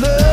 love.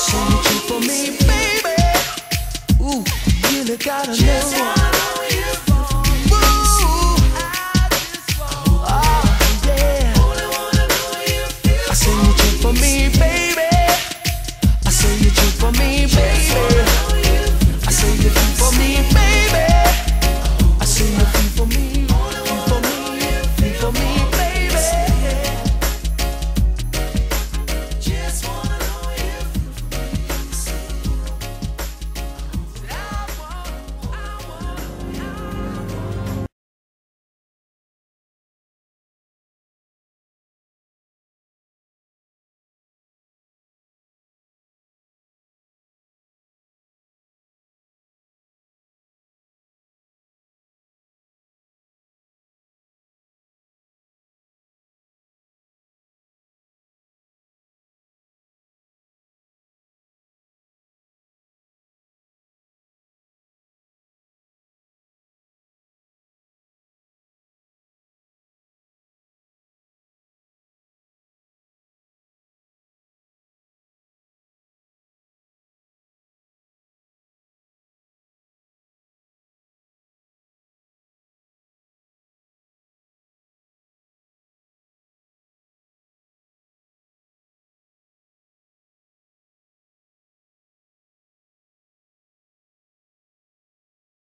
Send you for me, baby. Ooh, you look out of nowhere.